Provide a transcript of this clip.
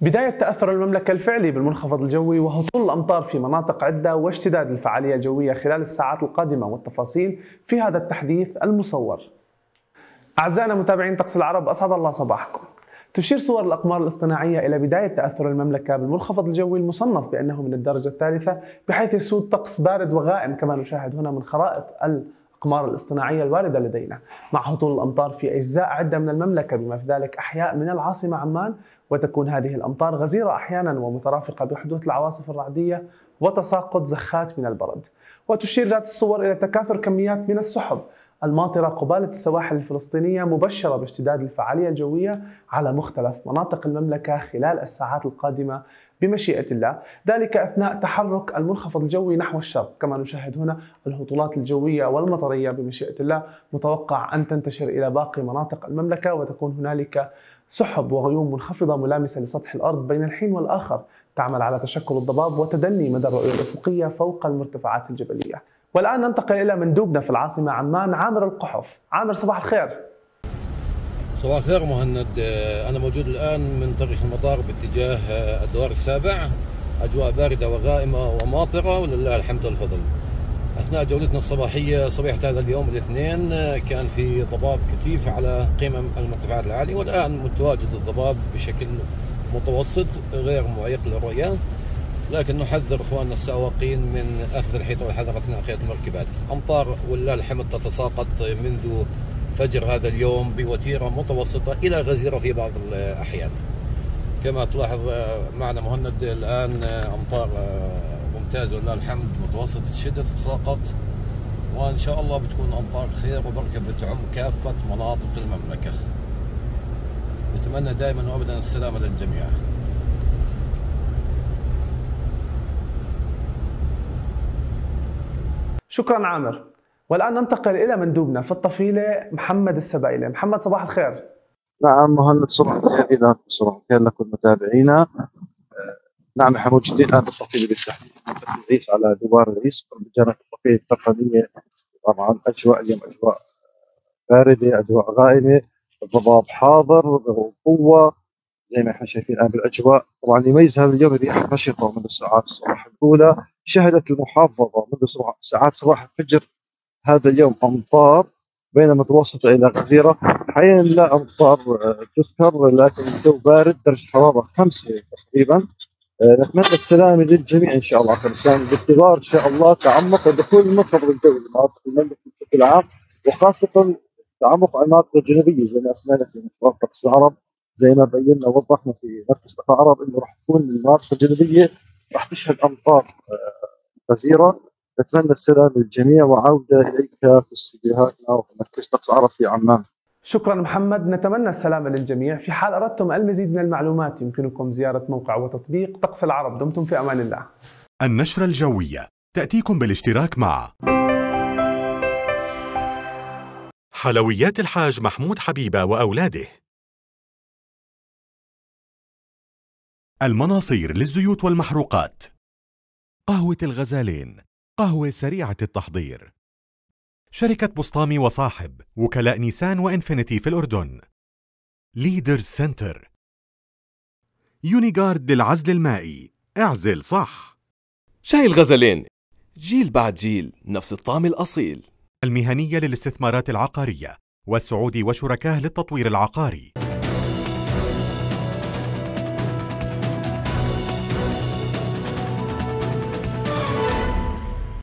بداية تأثر المملكة الفعلي بالمنخفض الجوي وهطول الأمطار في مناطق عدة واشتداد الفعالية الجوية خلال الساعات القادمة والتفاصيل في هذا التحديث المصور. أعزائنا متابعين طقس العرب أسعد الله صباحكم. تشير صور الأقمار الاصطناعية إلى بداية تأثر المملكة بالمنخفض الجوي المصنف بأنه من الدرجة الثالثة بحيث يسود طقس بارد وغائم كما نشاهد هنا من خرائط الأقمار الاصطناعية الواردة لدينا مع هطول الأمطار في أجزاء عدة من المملكة بما في ذلك أحياء من العاصمة عمان وتكون هذه الأمطار غزيرة أحيانا ومترافقة بحدوث العواصف الرعدية وتساقط زخات من البرد. وتشير ذات الصور إلى تكاثر كميات من السحب الماطرة قبالة السواحل الفلسطينية مبشرة باشتداد الفعالية الجوية على مختلف مناطق المملكة خلال الساعات القادمة بمشيئة الله. ذلك أثناء تحرك المنخفض الجوي نحو الشرق كما نشاهد هنا الهطولات الجوية والمطرية بمشيئة الله. متوقع أن تنتشر إلى باقي مناطق المملكة وتكون هنالك سحب وغيوم منخفضة ملامسة لسطح الأرض بين الحين والآخر تعمل على تشكل الضباب وتدني مدى الرؤية الأفقية فوق المرتفعات الجبلية. والآن ننتقل إلى مندوبنا في العاصمة عمان عامر القحف. عامر صباح الخير. صباح الخير مهند. أنا موجود الآن من طريق المطار باتجاه الدوار السابع. أجواء باردة وغائمة وماطرة ولله الحمد والفضل. أثناء جولتنا الصباحية صبيحة هذا اليوم الاثنين كان في ضباب كثيف على قمم المرتفعات العالية والآن متواجد الضباب بشكل متوسط غير معيق للرؤية. لكن نحذر إخواننا السواقين من أخذ الحيطة والحذر اثناء قياده المركبات، أمطار ولله الحمد تتساقط منذ فجر هذا اليوم بوتيرة متوسطة إلى غزيرة في بعض الأحيان. كما تلاحظ معنا مهند الآن أمطار ممتازه ولله الحمد متوسط الشدة تتساقط وإن شاء الله بتكون أمطار خير وبركة بتعم كافة مناطق المملكة. نتمنى دائما وابدا السلامة للجميع. شكرا عامر. والآن ننتقل إلى مندوبنا في الطفيلة محمد السبايلة محمد صباح الخير. نعم مهند صباح الخير. إذا صباح الخير لكل متابعينا. نعم إحنا موجودين الان بالطفيله بالتحديد. الرئيس على دوار الرئيس بجانب الطفيله التقنية. طبعا أجواء اليوم أجواء باردة أجواء غائمه الضباب حاضر بقوه زي ما إحنا شايفين الآن بالأجواء. طبعا يميز هذا اليوم رياح نشطه منذ الساعات الصباح الأولى. شهدت المحافظة منذ ساعات صباح الفجر هذا اليوم أمطار بين متوسطه إلى غزيرة. حاليا لا أمطار آه، تذكر لكن الجو بارد درجة حرارة خمسة تقريبا. آه، نتمنى السلامة للجميع إن شاء الله. في الإسلام بانتظار إن شاء الله. تعمق ودخول المنخفض الجوي لمناطق المملكة بشكل عام وخاصة تعمق المناطق الجنوبية زي ما سمعنا في منطقه العرب زي ما بينا ووضحنا في مركز العرب إنه راح تكون المناطق الجنوبية راح تشهد امطار آه، غزيره نتمنى السلام للجميع وعوده إليك في استديوهاتنا وفي مركز طقس العرب في عمان. شكرا محمد. نتمنى السلامة للجميع. في حال أردتم المزيد من المعلومات يمكنكم زيارة موقع وتطبيق طقس العرب. دمتم في أمان الله. النشرة الجوية. تأتيكم بالاشتراك مع حلويات الحاج محمود حبيبة وأولاده. المناصير للزيوت والمحروقات. قهوة الغزالين قهوة سريعة التحضير. شركة بسطامي وصاحب وكلاء نيسان وإنفينيتي في الأردن. Leaders Center. يونيغارد للعزل المائي اعزل صح. شاي الغزلين جيل بعد جيل نفس الطعم الأصيل. المهنية للاستثمارات العقارية والسعودي وشركاه للتطوير العقاري.